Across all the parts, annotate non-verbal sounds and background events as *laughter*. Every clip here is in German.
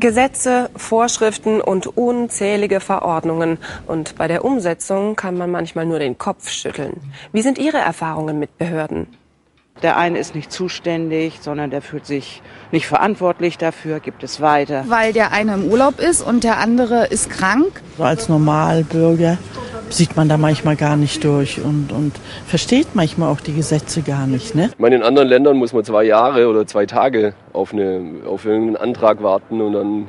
Gesetze, Vorschriften und unzählige Verordnungen. Und bei der Umsetzung kann man manchmal nur den Kopf schütteln. Wie sind Ihre Erfahrungen mit Behörden? Der eine ist nicht zuständig, sondern der fühlt sich nicht verantwortlich dafür, gibt es weiter. Weil der eine im Urlaub ist und der andere ist krank. Als Normalbürger sieht man da manchmal gar nicht durch und, und versteht manchmal auch die Gesetze gar nicht. Ne? Ich meine, in anderen Ländern muss man zwei Jahre oder zwei Tage auf, eine, auf einen Antrag warten und dann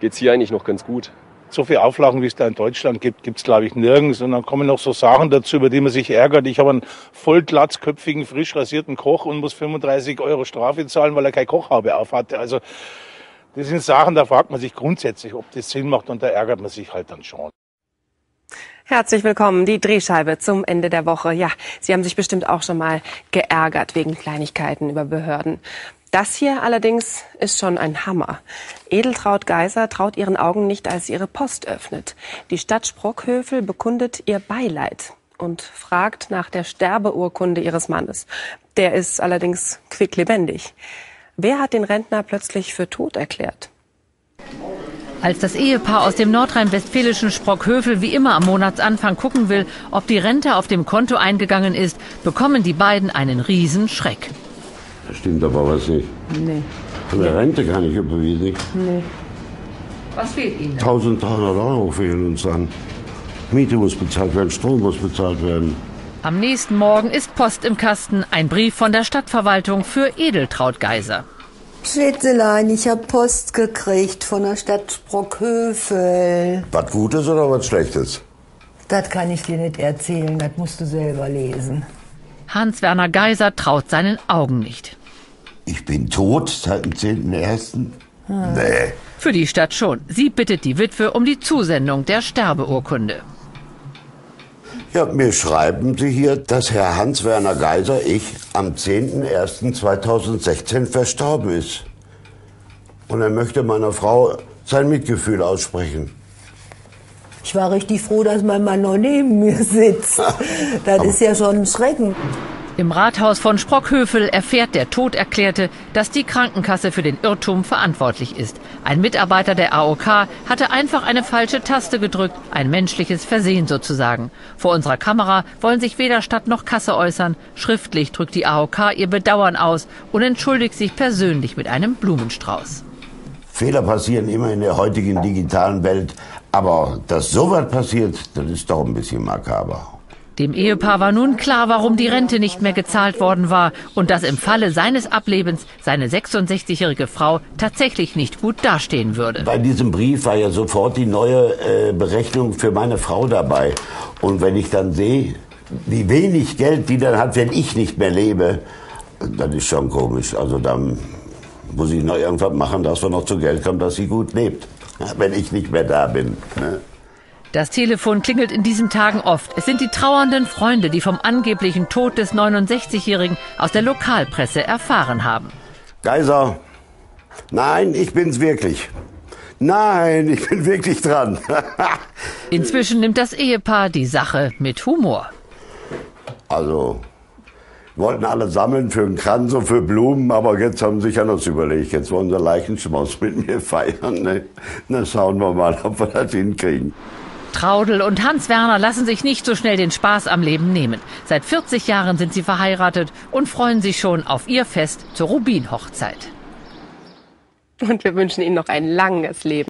geht es hier eigentlich noch ganz gut. So viele Auflagen, wie es da in Deutschland gibt, gibt es, glaube ich, nirgends. Und dann kommen noch so Sachen dazu, über die man sich ärgert. Ich habe einen voll glatzköpfigen, frisch rasierten Koch und muss 35 Euro Strafe zahlen, weil er keine Kochhaube aufhatte. Also das sind Sachen, da fragt man sich grundsätzlich, ob das Sinn macht und da ärgert man sich halt dann schon. Herzlich willkommen, die Drehscheibe zum Ende der Woche. Ja, Sie haben sich bestimmt auch schon mal geärgert wegen Kleinigkeiten über Behörden. Das hier allerdings ist schon ein Hammer. Edeltraut Geiser traut ihren Augen nicht, als sie ihre Post öffnet. Die Stadt Sprockhövel bekundet ihr Beileid und fragt nach der Sterbeurkunde ihres Mannes. Der ist allerdings quicklebendig. Wer hat den Rentner plötzlich für tot erklärt? Als das Ehepaar aus dem nordrhein-westfälischen Sprockhövel wie immer am Monatsanfang gucken will, ob die Rente auf dem Konto eingegangen ist, bekommen die beiden einen Riesenschreck. Da stimmt aber was nicht. Nee. Von der Rente gar nicht überwiesen. Nee. Was fehlt Ihnen? 1300 Euro fehlen uns dann. Miete muss bezahlt werden, Strom muss bezahlt werden. Am nächsten Morgen ist Post im Kasten, ein Brief von der Stadtverwaltung für Edeltraut Geiser. Schätzelein, ich hab Post gekriegt von der Stadt Sprockhövel. Was Gutes oder was Schlechtes? Das kann ich dir nicht erzählen, das musst du selber lesen. Hans-Werner Geiser traut seinen Augen nicht. Ich bin tot seit dem 10.01. Nee. Für die Stadt schon. Sie bittet die Witwe um die Zusendung der Sterbeurkunde. Ja, mir schreiben Sie hier, dass Herr Hans-Werner Geiser, ich, am 10.01.2016 verstorben ist. Und er möchte meiner Frau sein Mitgefühl aussprechen. Ich war richtig froh, dass mein Mann noch neben mir sitzt. *laughs* Das ist ja schon ein Schrecken. Im Rathaus von Sprockhövel erfährt der Toderklärte, dass die Krankenkasse für den Irrtum verantwortlich ist. Ein Mitarbeiter der AOK hatte einfach eine falsche Taste gedrückt, ein menschliches Versehen sozusagen. Vor unserer Kamera wollen sich weder Stadt noch Kasse äußern. Schriftlich drückt die AOK ihr Bedauern aus und entschuldigt sich persönlich mit einem Blumenstrauß. Fehler passieren immer in der heutigen digitalen Welt, aber dass sowas passiert, das ist doch ein bisschen makaber. Dem Ehepaar war nun klar, warum die Rente nicht mehr gezahlt worden war und dass im Falle seines Ablebens seine 66-jährige Frau tatsächlich nicht gut dastehen würde. Bei diesem Brief war ja sofort die neue äh, Berechnung für meine Frau dabei. Und wenn ich dann sehe, wie wenig Geld die dann hat, wenn ich nicht mehr lebe, das ist schon komisch. Also dann muss ich noch irgendwas machen, dass wir noch zu Geld kommen, dass sie gut lebt, wenn ich nicht mehr da bin. Ne? Das Telefon klingelt in diesen Tagen oft. Es sind die trauernden Freunde, die vom angeblichen Tod des 69-Jährigen aus der Lokalpresse erfahren haben. Geiser, nein, ich bin's wirklich. Nein, ich bin wirklich dran. *laughs* Inzwischen nimmt das Ehepaar die Sache mit Humor. Also, wollten alle sammeln für einen Kranz und für Blumen, aber jetzt haben sie sich anders überlegt. Jetzt wollen sie Leichenschmaus mit mir *laughs* feiern. Ne? Na, schauen wir mal, ob wir das hinkriegen. Traudel und Hans Werner lassen sich nicht so schnell den Spaß am Leben nehmen. Seit 40 Jahren sind sie verheiratet und freuen sich schon auf ihr Fest zur Rubin-Hochzeit. Und wir wünschen Ihnen noch ein langes Leben.